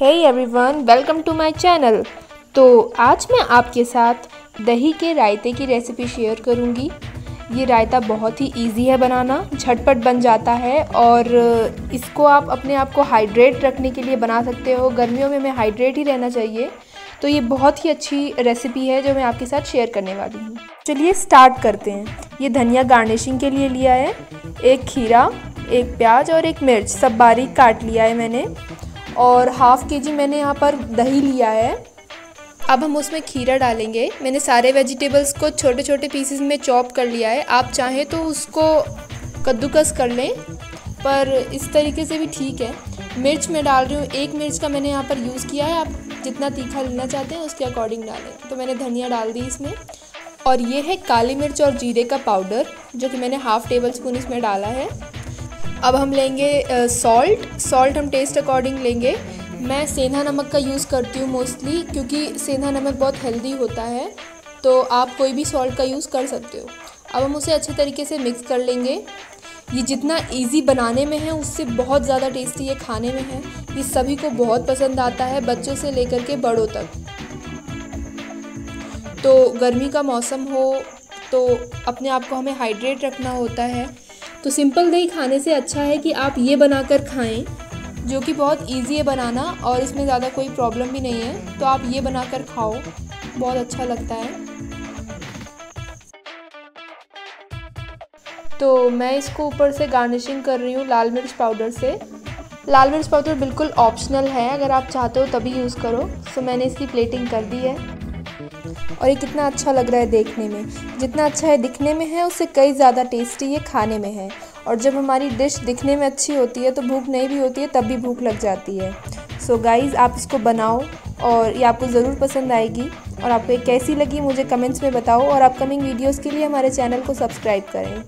Hey everyone welcome to my channel तो आज मैं आपके साथ दही के रायते की रेसिपी शेयर करूँगी। ये रायता बहुत ही इजी है बनाना, झटपट बन जाता है और इसको आप अपने आप को हाइड्रेट रखने के लिए बना सकते हो। गर्मियों में हमें हाइड्रेट ही रहना चाहिए। तो ये बहुत ही अच्छी रेसिपी है जो मैं आपके साथ शेयर करने वाली हूँ। चलिए स्टार्ट करते हैं। ये धनिया गार्निशिंग के लिए लिया है। एक खीरा, एक प्याज और एक मिर्च सब बारीक काट लिया है मैंने। और हाफ़ के जी मैंने यहाँ पर दही लिया है। अब हम उसमें खीरा डालेंगे। मैंने सारे वेजिटेबल्स को छोटे छोटे पीसेस में चॉप कर लिया है। आप चाहें तो उसको कद्दूकस कर लें, पर इस तरीके से भी ठीक है। मिर्च मैं डाल रही हूँ। एक मिर्च का मैंने यहाँ पर यूज़ किया है। आप जितना तीखा लेना चाहते हैं, उसके अकॉर्डिंग डालें। तो मैंने धनिया डाल दी इसमें। और ये है काली मिर्च और जीरे का पाउडर जो कि मैंने हाफ़ टेबल स्पून इसमें डाला है। अब हम लेंगे सॉल्ट सॉल्ट हम टेस्ट अकॉर्डिंग लेंगे. मैं सेंधा नमक का यूज़ करती हूँ मोस्टली क्योंकि सेंधा नमक बहुत हेल्दी होता है तो आप कोई भी सॉल्ट का यूज़ कर सकते हो। अब हम उसे अच्छे तरीके से मिक्स कर लेंगे। ये जितना इजी बनाने में है, उससे बहुत ज़्यादा टेस्टी ये खाने में है। ये सभी को बहुत पसंद आता है, बच्चों से लेकर के बड़ों तक। तो गर्मी का मौसम हो तो अपने आप को हमें हाइड्रेट रखना होता है। तो सिंपल दही खाने से अच्छा है कि आप ये बनाकर खाएँ, जो कि बहुत इजी है बनाना और इसमें ज़्यादा कोई प्रॉब्लम भी नहीं है। तो आप ये बनाकर खाओ, बहुत अच्छा लगता है। तो मैं इसको ऊपर से गार्निशिंग कर रही हूँ लाल मिर्च पाउडर से। लाल मिर्च पाउडर बिल्कुल ऑप्शनल है, अगर आप चाहते हो तभी यूज़ करो। सो मैंने इसकी प्लेटिंग कर दी है। और ये कितना अच्छा लग रहा है देखने में। जितना अच्छा है दिखने में है, उससे कई ज़्यादा टेस्टी ये खाने में है। और जब हमारी डिश दिखने में अच्छी होती है तो भूख नहीं भी होती है, तब भी भूख लग जाती है। सो so गाइज़ आप इसको बनाओ और ये आपको ज़रूर पसंद आएगी। और आपको कैसी लगी, मुझे कमेंट्स में बताओ। और अपकमिंग वीडियोज़ के लिए हमारे चैनल को सब्सक्राइब करें।